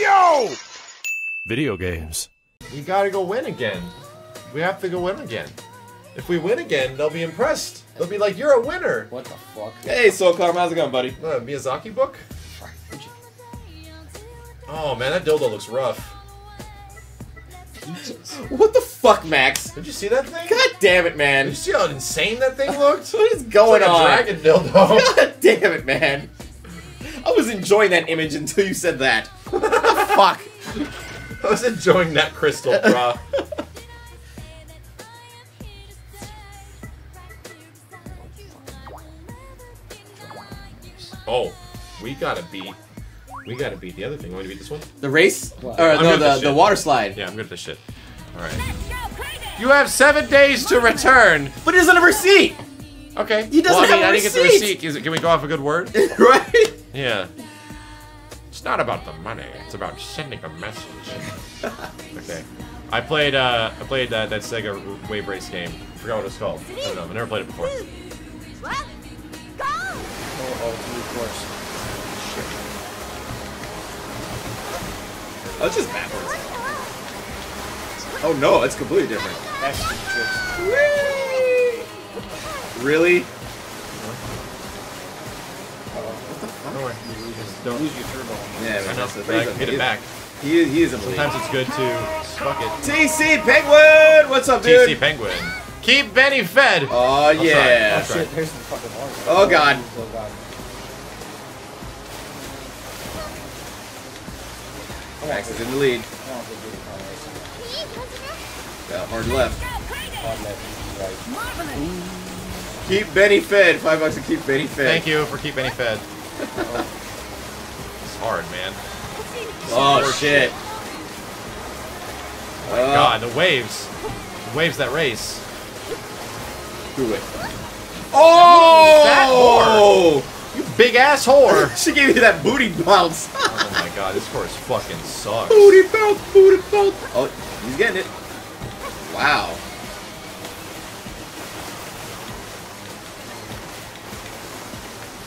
Yo! Video games. You gotta go win again. We have to go win again. If we win again, they'll be impressed. They'll be like, "You're a winner." What the fuck? Hey, Soul Carm, how's it going, buddy? Uh, Miyazaki book. Oh man, that dildo looks rough. What the fuck, Max? Did you see that thing? God damn it, Did man. you see how insane that thing looked? What is It's going like a on? dragon dildo. God damn it, man. I was enjoying that image until you said that. What the fuck? I was enjoying that crystal, bruh. oh, we gotta beat. We gotta beat the other thing. Want to beat this one? The race? What? Or I'm no, good at the, the water slide. Yeah, I'm good at this shit. All right. You have seven days to return. But he doesn't have a receipt! Okay. He doesn't well, I mean, have a I didn't get the receipt. receipt. Is it, can we go off a good word? right? Yeah. It's not about the money. It's about sending a message. okay. I played. Uh, I played uh, that Sega Wave Race game. I Forgot what it's called. I don't know. I've never played it before. Oh, oh, of course. Oh, it's just backwards. Oh no, it's completely different. That's. Really? Don't worry. Just don't. Lose your turbo. Yeah, I man. That's the thing. can get it back. He is, he is a believer. Sometimes it's good to fuck it. TC Penguin! What's up, dude? TC Penguin. Keep Benny fed. Oh, yeah. I'm sorry. Shit, there's the fucking water. Oh, God. Oh god. Max is in the lead. I don't think we can find this. Got hard left. Hard left, right. Keep Benny fed. Five bucks to keep Benny fed. Thank you for keeping Benny fed. It's hard, man. Oh, Poor shit. Oh my Uh, God, the waves. The waves that race. Do it. Oh! That. You big ass whore. she gave you that booty bounce. oh my God, this course fucking sucks. booty bounce, booty bounce. Oh, he's getting it. Wow.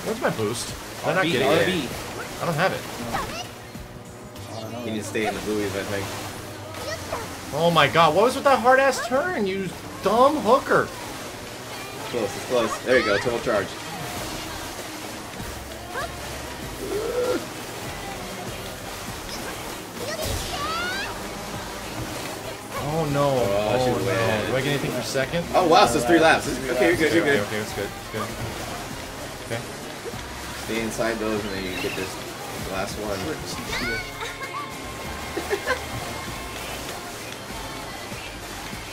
Where's my boost? I'm not RB, getting it. I don't have it. Don't. He needs to stay in the buoys, I think. Oh my God, what was with that hard ass turn, you dumb hooker? Close, it's close. There you go, total charge. Oh no. Oh, Oh, no. Do I get anything for second? Oh wow, so it's three laps. Okay, you're good, Okay, you're okay, good. okay, it's good, it's good. Okay. Stay inside those and then you get this last one.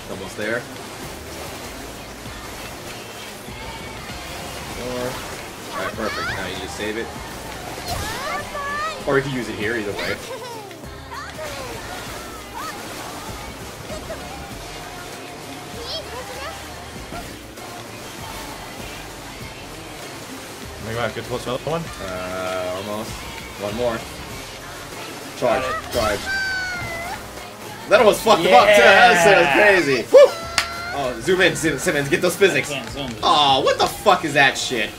Almost there. Alright, perfect. Now you just save it. Or you can use it here, either way. Maybe I get close to another one. Uh, almost. One more. Charge, charge. That almost fucked him up too. That was, that was crazy. Woo! Oh, zoom in, Sim- Simmons. Get those physics. Can't. Oh, what the fuck is that shit?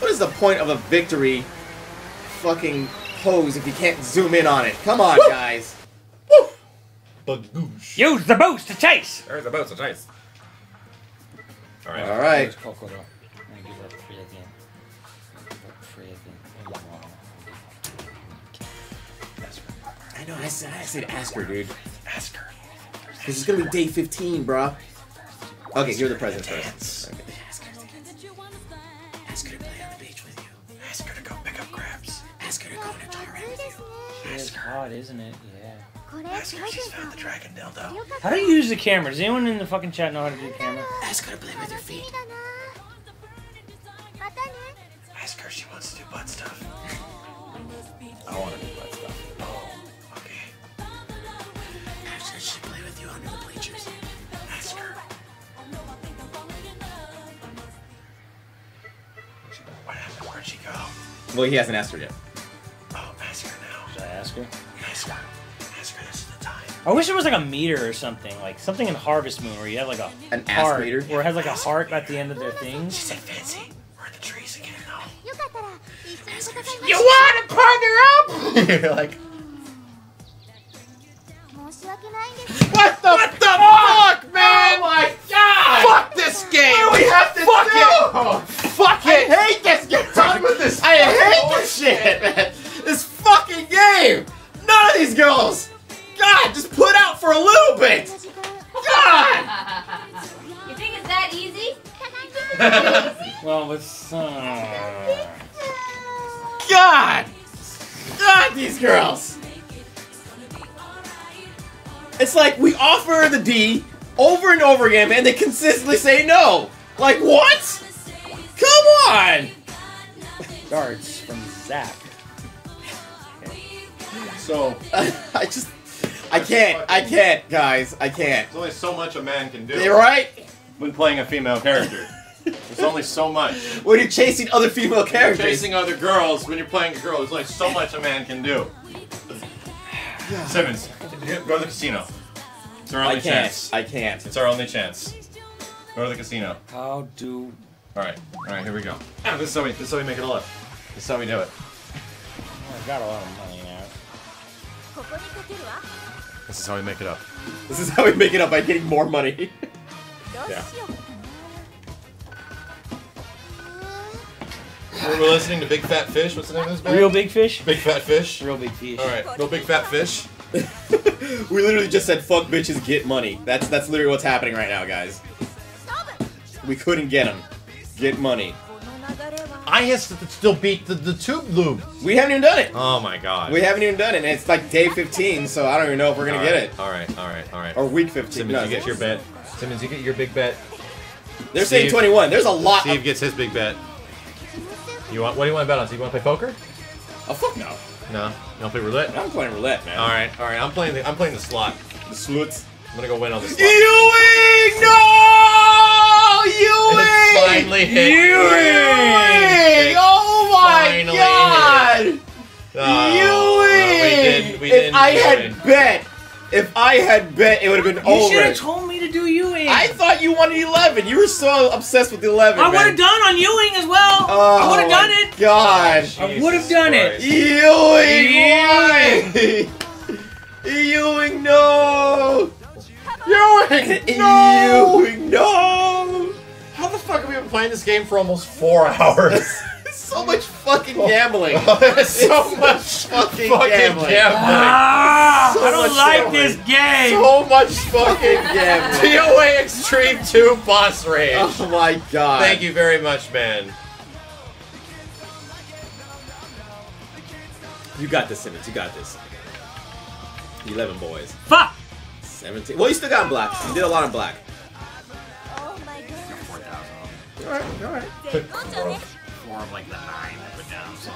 What is the point of a victory fucking pose if you can't zoom in on it? Come on, guys. Bagoosh. Use the boost to chase! There's the boats, nice. Alright. All right. Where's Coco know. I said, I said ask her, dude. Ask her. Because it's gonna be day 15, bruh. Okay, here are the presents first. Okay. Ask her. Ask her to play on the beach with you. Ask her to go pick up crabs. Ask her to go on a with you. It's hot, isn't it? Yeah. Ask her if she's found the dragon dildo. How do you use the camera? Does anyone in the fucking chat know how to do the camera? Ask her to play with your feet. Ask her if she wants to do butt stuff. I want to Well, he hasn't asked her yet. Oh, ask her now. Should I ask her? Ask her. Ask her. This is the time. I wish there was like a meter or something, like something in Harvest Moon where you have like a an heart, ass meter, where it has like a heart at the end of their thing. "Fancy, we're in the trees again." You want to partner up? You're like. What the, what the fuck, fuck man? Oh my god! Fuck this game! What do we have to Fuck do? it! Fuck it! I it! hate this game! Done with this I hate this shit, man! This fucking game! None of these girls! God, just put out for a little bit! God! You think it's that easy? Well, it's uh, God! God, these girls! It's like we offer the D over and over again, man. They consistently say no. Like what? Come on! darts from Zach. So, I just, I can't, I can't, guys, I can't. there's only so much a man can do You're right. when playing a female character. There's only so much. When you're chasing other female characters. Chasing other girls when you're playing a girl, there's only so much a man can do. Simmons, go to the casino. It's our only I can't. chance. I can't. It's our only chance. Go to the casino. How do? All right. All right. Here we go. This is how we. This is how we make it all up. This is how we do it. Oh, I got a lot of money now. This is how we make it up. This is how we make it up by getting more money. yeah. We're listening to Big Fat Fish. What's the name of this band? Real Big Fish? Big Fat Fish. Real Big Fish. Alright, Real Big Fat Fish. we literally just said fuck bitches get money. That's that's literally what's happening right now, guys. We couldn't get them. Get money. I has to still beat the, the tube loop. We haven't even done it. Oh my god. We haven't even done it, and it's like day 15, so I don't even know if we're gonna get it. All right, all right, all right. Or week 15. Simmons, no, you get your bet. Simmons, you get your big bet. They're Steve, saying 21. There's a lot. Steve gets his big bet. You want? What do you want to bet on? So you want to play poker? Oh fuck no. No. You want to play roulette? I'm playing roulette, man. All right, all right. I'm playing the. I'm playing the slot. The sluts. I'm gonna go win on the slot. Ewing! No! Ewing! It finally hit. Ewing! It Oh my finally god! Oh, Ewing! we didn't. We if didn't. I had it. bet, if I had bet, it would have been You over. should have told me to do Ewing. I thought you wanted 11. You were so obsessed with 11. I would have done on Ewing as well. Oh, I would have done my it. God. I would have done it. Ewing! Why? Ewing, no! Ewing, no! Ewing, no! How the fuck have we been playing this game for almost four hours? So much fucking gambling. so much fucking fucking gambling. gambling. Ah, So I don't like gambling. this game. So much fucking gambling. DOA Extreme 2 boss rage. Oh my god. Thank you very much, man. You got this, Simmons. You got this. 11 boys. Fuck. 17. Well, you still got black. You did a lot of black. Oh my god. Alright, alright score of like the nine that put down, so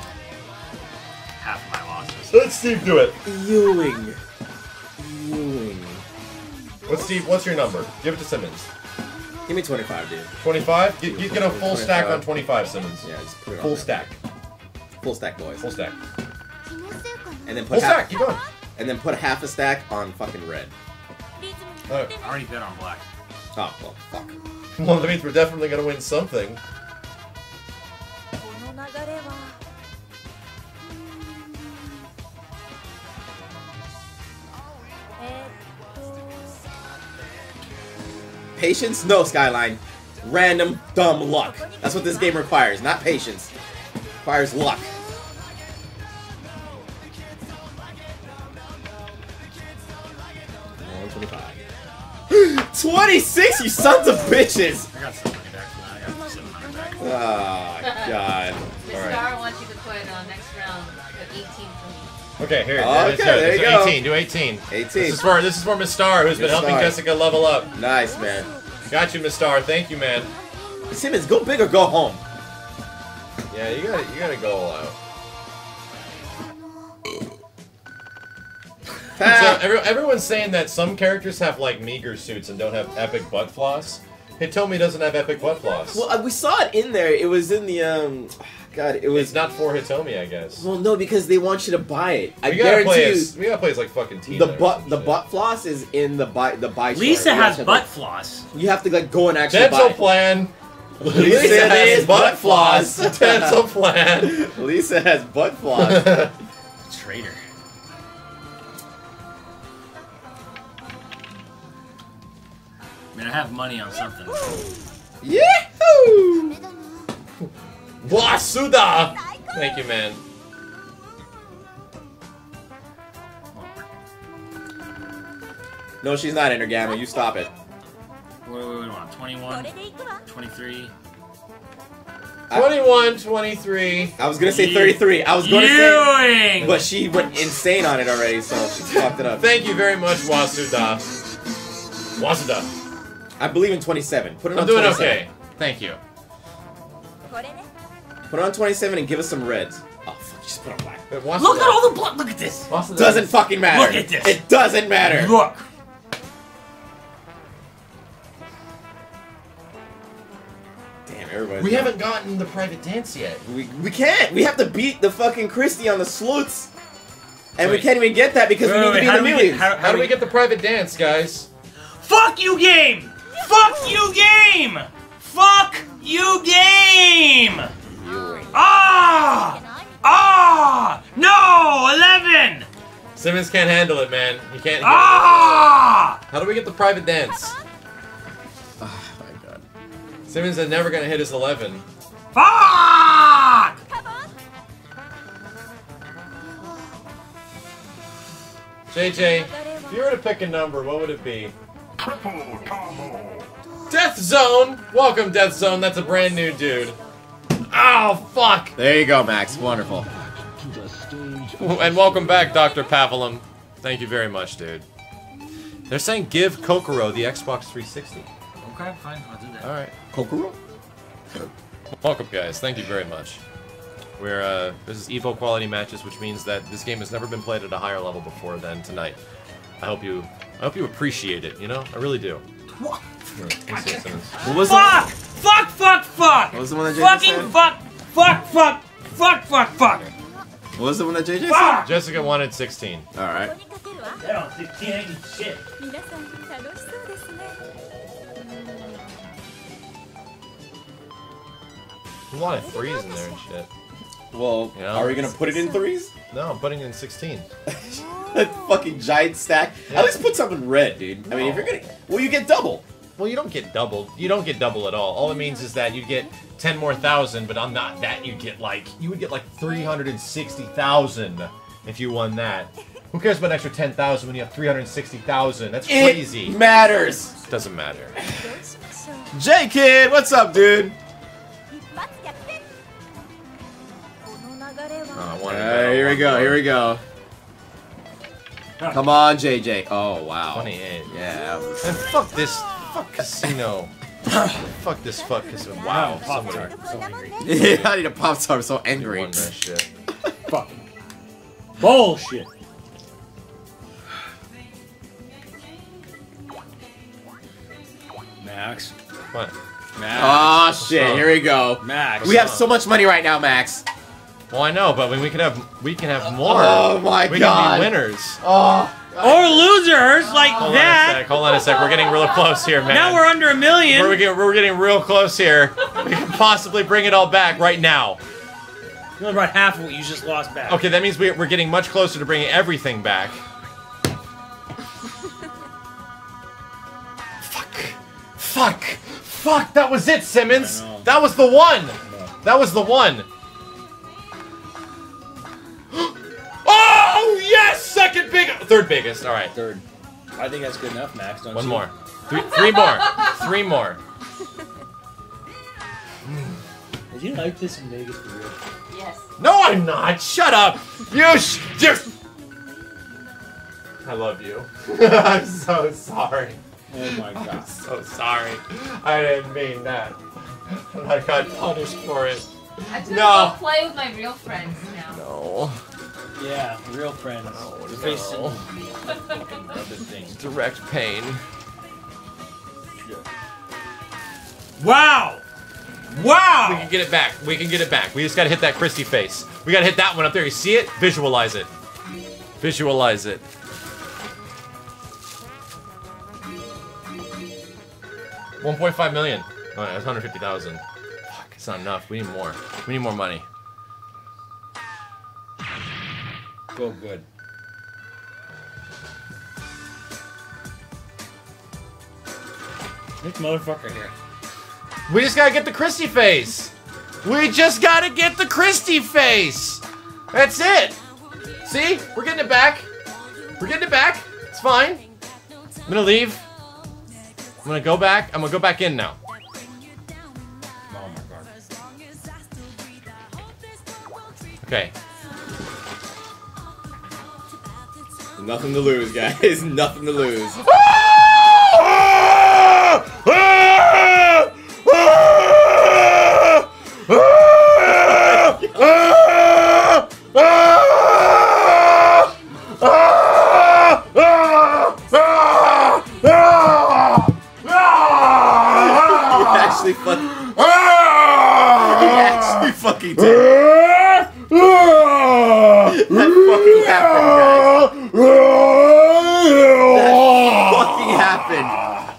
half my losses. Let Steve do it. Ewing. Ewing. What's Steve? What's your number? Give it to Simmons. Give me 25, dude. 25? Get, get, get a full 25. stack on 25, Simmons. Yeah, just put it Full stack. Full stack, boys. Full stack. And then put full half, stack. Keep going. And then put half a stack on fucking red. I already bet on black. Oh well, fuck. Well, that means we're definitely gonna win something. Patience? No, Skyline. Random, dumb luck. That's what this game requires, not patience. requires luck. One twenty-five. Twenty-six, you sons of bitches! I got 700 back for that. I got 700 back. Oh god. The Alright. star wants you to put uh, next round Okay, here. Okay, let's do it. there you go. 18. Do 18. 18. This is for this is for Miss Star, who's been helping Star. Jessica level up. Nice, man. Got you, Miss Star. Thank you, man. Simmons, go big or go home. Yeah, you gotta you gotta go all out. So every, everyone's saying that some characters have like meager suits and don't have epic butt floss. Hitomi doesn't have epic butt floss. well, uh, we saw it in there. It was in the um. God, it was it's not for Hitomi, I guess. Well, no, because they want you to buy it. I we gotta guarantee play you, as we gotta play as like fucking Tina. the butt the shit. butt floss is in the buy the buy. store. Lisa You has butt like- floss. You have to like go and actually Dental buy. plan. Lisa Lisa has has butt floss. Dental plan. Lisa has butt floss. Traitor. I mean, I have money on something. Yahoo! Wasuda! Thank you, man. No, she's not in her gamma. You stop it. Wait, wait, wait, 21, 23. 21, 23. I was gonna say 33. I was gonna Ewing. say. But she went insane on it already, so she fucked it up. Thank you very much, Wasuda. Wasuda. I believe in 27. Put it I'm on doing okay. Thank you. Put on 27 and give us some reds. Oh, fuck, just put on black. Look at all the blood. Look at this. Doesn't fucking matter. Look at this. It doesn't matter. Look. Damn, everybody. We haven't gotten the private dance yet. We, we can't. We have to beat the fucking Christie on the sleuths. And wait. we can't even get that because wait, we need wait, to beat the millions. How, how, how, do we, we get the private dance, guys? Fuck you, game! Fuck you, game! Fuck you, game! Simmons can't handle it, man. He can't. Ah! How do we get the private dance? Oh my god. Simmons is never gonna hit his 11. Fuck! JJ, if you were to pick a number, what would it be? Death Zone! Welcome, Death Zone. That's a brand new dude. Oh, fuck! There you go, Max. Wonderful. And welcome back, Dr. Pavelum. Thank you very much, dude. They're saying give Kokoro the Xbox 360. Okay, fine, I'll do that. Alright. Kokoro? Welcome, guys. Thank you very much. We're, uh, this is Evo quality matches, which means that this game has never been played at a higher level before than tonight. I hope you, I hope you appreciate it, you know? I really do. What? Let's see, Simmons. What was Fuck! Fuck, fuck, fuck! What was the one that JJ Fucking said? fuck! Fuck, fuck! Fuck, fuck, fuck! What was the one that JJ said? Jessica wanted 16. All right. Yeah, 16 ain't shit. A lot of threes in there and shit. Well, you know? are we gonna put it in threes? No, I'm putting it in 16. that fucking giant stack. Yeah. At least put something red, dude. I mean, if you're gonna, well, you get double. Well, you don't get doubled. You don't get double at all. All it means is that you get 10 more thousand, but I'm not that. You get like, you would get like 360,000 if you won that. Who cares about an extra 10,000 when you have 360,000? That's it crazy. It matters. Doesn't matter. J Kid, what's up, dude? Uh, here we go, here we go. Come on, JJ. Oh, wow. 28. Yeah. And fuck this Fuck casino. Fuck this fuck casino. Wow, someone. So angry. yeah, I need a pop tart. I'm so angry. Won that shit. fuck. Bullshit. Max. What? Max. Oh What's shit! Up? Here we go. Max. we have up? so much money right now, Max. Well, I know, but we can have we can have oh more. Oh my we god. We can be winners. Oh. Or losers like Hold on a sec. Hold on a sec. We're getting real close here, man. Now we're under a million. We're getting, we're getting real close here. We can possibly bring it all back right now. You only brought half of what you just lost back. Okay, that means we, we're getting much closer to bringing everything back. Fuck. Fuck. Fuck. That was it, Simmons. That was the one. That was the one. Third biggest. All right. Third. I think that's good enough, Max. Don't One you? more. Three, three more. Three more. Did you like this in Vegas for real? Yes. No, I'm not. Shut up. You sh- just. I love you. I'm so sorry. Oh my I'm god. so sorry. I didn't mean that. And I got punished for it. I just No. want to play with my real friends now. No. Yeah, real friends. No, You're no. facing other things. Direct pain. Wow! Wow! We can get it back. We can get it back. We just gotta hit that Christie face. We gotta hit that one up there. You see it? Visualize it. Visualize it. One point five million. Oh, that's hundred fifty thousand. Fuck, it's not enough. We need more. We need more money. Go good. This motherfucker here. We just gotta get the Christie face. We just gotta get the Christie face. That's it. See, we're getting it back. We're getting it back. It's fine. I'm gonna leave. I'm gonna go back. I'm gonna go back in now. Oh my god. Okay. Nothing to lose, guys. Nothing to lose. He actually fucking. He actually fucking did. That fucking happened, guys. Fucking happened.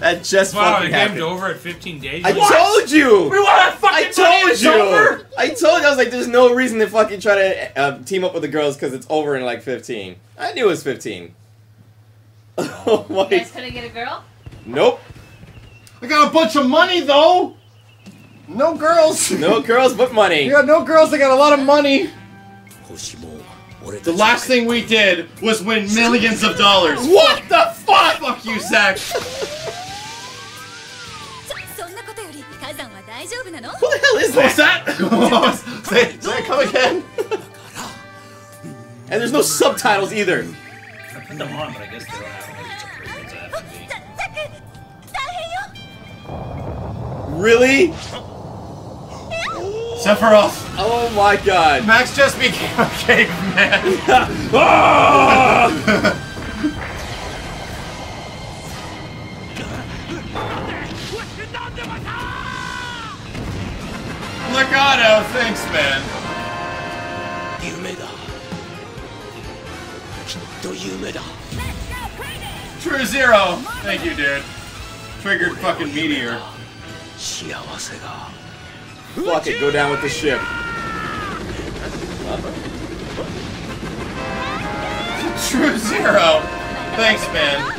That just Wow, fucking game's happened. over at 15 days. I told you. We want to I told you. I told you. I was like, there's no reason to fucking try to uh, team up with the girls because it's over in like 15. I knew it was 15. Oh You my. guys couldn't get a girl? Nope. I got a bunch of money though. No girls. No girls but money. We got no girls. They got a lot of money. The last thing we did was win millions of dollars. What the fuck? Fuck you, Zach. Who the hell is this? that? Zach, Zach, come again. and there's no subtitles either. I put them on, but I guess they don't have any Really? Sephiroth. Oh my god. Max just became a caveman. Ah! Legato, thanks, man. True Zero, thank you, dude. Triggered fucking meteor. Fuck it, go down with the ship. True Zero, thanks, man.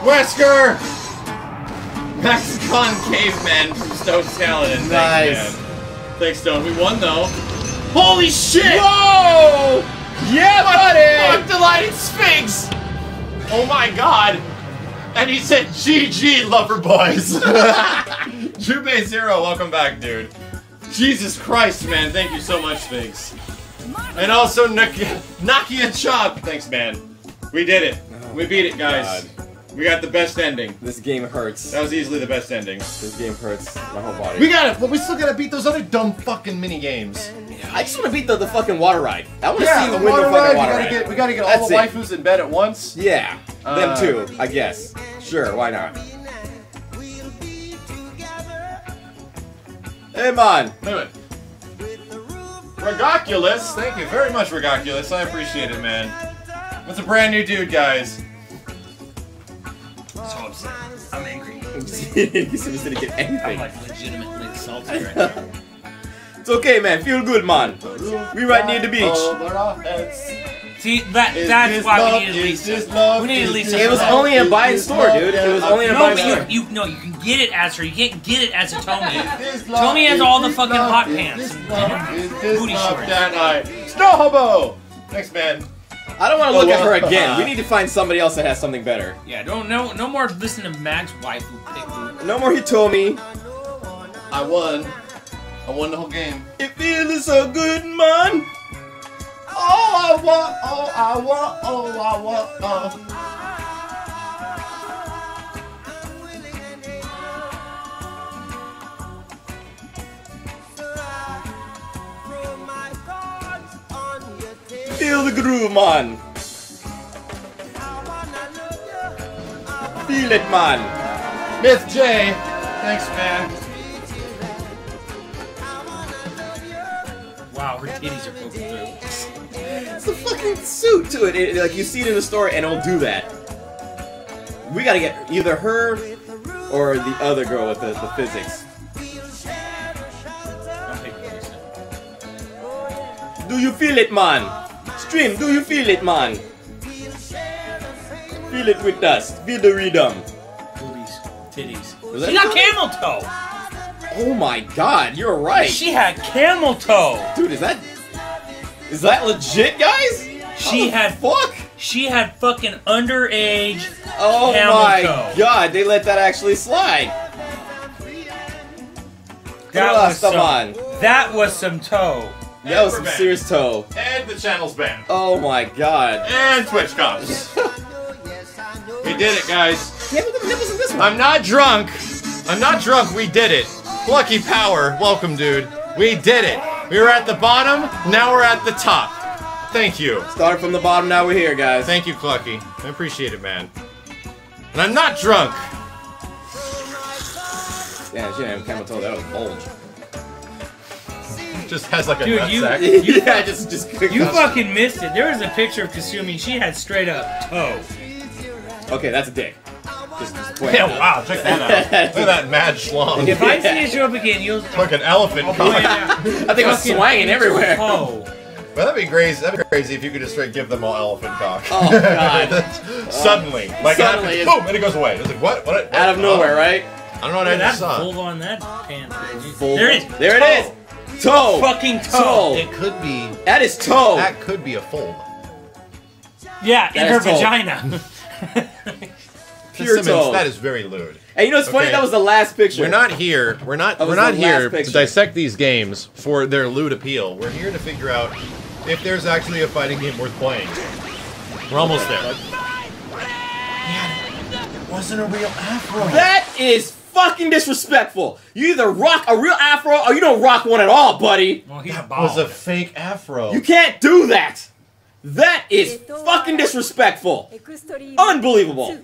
Wesker! Maxicon Caveman from Stone Skeleton. Nice. Thanks, man. Thanks, Stone. We won, though. Holy shit! Whoa! Yeah, buddy! Fuck Delighted Sphinx! Oh my god! And he said, GG, lover boys! Jubei Zero, welcome back, dude. Jesus Christ, man. Thank you so much, Sphinx. And also, Nakia, Nakia Chop. Thanks, man. We did it. Oh we beat it, guys. We got the best ending. This game hurts. That was easily the best ending. This game hurts my whole body. We got it, but we still gotta beat those other dumb fucking mini games. Yeah, I just want to beat the, the fucking water ride. I want to Yeah, see the the win water ride. fucking We water gotta ride. get, we gotta get all That's the it. waifus in bed at once. Yeah, Uh, them too, I guess. Sure, why not? Hey, man. Anyway. Regoculus, thank you very much, Regoculus. I appreciate it, man. What's a brand new dude, guys? So upset. I'm angry. He's just gonna get I'm like legitimately salty right now. It's okay, man. Feel good, man. We right near the beach. See, that Is that's why love? we need Is Lisa. love? We need Is Lisa. It was for only in buy in store, dude. It was only in No, buy in store. you, you no, you can get it as her. You can't get it as a Tomy. Is? Tommy has all the fucking love? hot pants this and- love? and Is this booty shorts. that Snow Hobo! Thanks, man. I don't want to look at her again. We need to find somebody else that has something better. Yeah, don't no no more listen to Max waifu pick. No more Hitomi. I won. I won the whole game. It feels so good, man. Oh, I want, oh, I want, oh, I want, oh. Feel the groove, man. Feel it, man. Myth J, thanks, man. Wow, her titties are poking through. It's a fucking suit to it. It- Like you see it in the store, and it'll do that. We gotta get either her or the other girl with the, the physics. I'm picking this now. Do you feel it, man? Stream, do you feel it, man? Feel it with us. Feel the rhythm. Boobies, titties. She got camel toe. Oh my god, you're right. She had camel toe. Dude, is that is that legit, guys? She had fuck. She had fucking underage. Oh my toe. god, they let that actually slide. That was some, on. That was some toe. That was some back. serious toe. And the channel's banned. Oh my god. And Twitch comes. we did it, guys. Yeah, look at the nipples in this one. I'm not drunk. I'm not drunk. We did it. Lucky Power, welcome, dude. We did it. We were at the bottom. Now we're at the top. Thank you. Started from the bottom, now we're here, guys. Thank you, Clucky. I appreciate it, man. And I'm not drunk. Damn, she didn't have camel toe. That was bulge. Just has like a Dude, nut you- sack. yeah, just just. You fucking missed it. There was a picture of Kasumi. She had straight up toe. Okay, that's a dick. Just, just point Yeah, wow, check that out. Look at that mad schlong. If I see it show up again, you'll. Like an elephant I'll cock. point out. I think it was Fucking swanging everywhere. Toe. Well, that'd be crazy. That'd be crazy if you could just straight give them all elephant cock. Oh, God. Suddenly, um, like Suddenly it's- happens, boom, and it goes away. It's like what? What? what? Out of nowhere, oh. right? I don't know what I Look just that saw. fold on that pants. Full- There it is. There it is. Toe. Fucking toe. Toe. It could be. That is toe. That could be a fold. Yeah, in That her is toe. vagina. Pure Simmons, toe. that is very lewd. Hey, you know what's funny? Okay. That was the last picture. We're not here. We're not. That We're was not the here last to picture. dissect these games for their lewd appeal. We're here to figure out if there's actually a fighting game worth playing. We're almost there. It wasn't a real afro. That is fucking disrespectful. You either rock a real afro or you don't rock one at all, buddy. Well, he was a fake afro. You can't do that. That is fucking disrespectful. Unbelievable.